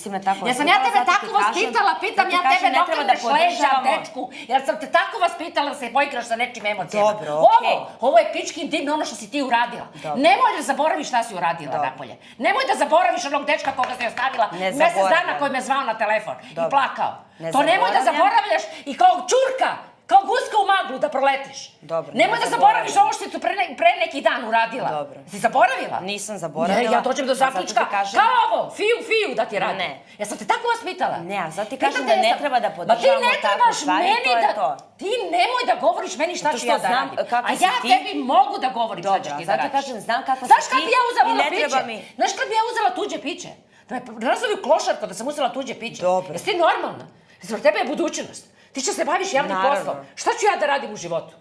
nisi me tako Ja sam ja tebe tako vaspitala, pitam ja tebe dok da leđa, dečku. Jer sam te tako vaspitala da se poigraš sa nečim emocijama. Dobro, okej. ovo je pičkin divno ono što si ti uradila. Nemoj da zaboraviš šta si uradila napolje. Nemoj da zaboraviš onog dečka koga si ostavila mesec dana koji me zvao na telefon i plakao. To nemoj da zaboravljaš i kao čurka, kao guska u maglu da proletiš. Dobro, Nemoj ne da zaboraviš ovo što si tu pre, ne- pre neki dan uradila. Dobro. Si zaboravila? Nisam zaboravila. Ne, ja dođem do Zato ti zaključka, kažem- kao ovo, fiju, fiju da ti radim. Ne. Ja sam te tako vaspitala. Ne, a zato ti kažem da ne treba da ti podržavamo ne takve trebaš stvari, meni to je da... to. Ti nemoj da govoriš meni šta Zato ću ja da radim. A ja ti. tebi mogu da govorim šta Dobro, ćeš ti da zato radiš. kažem, znam kako si Znaš kad ti bi ja uzela piće? Znaš kad bi ja uzela tuđe piće? Da me razvoju klošarko da sam uzela tuđe piće. Dobro. Jesi ti normalna? Za tebe je budućnost. Ti će se baviš javnim Naravno. poslom. Šta ću ja da radim u životu?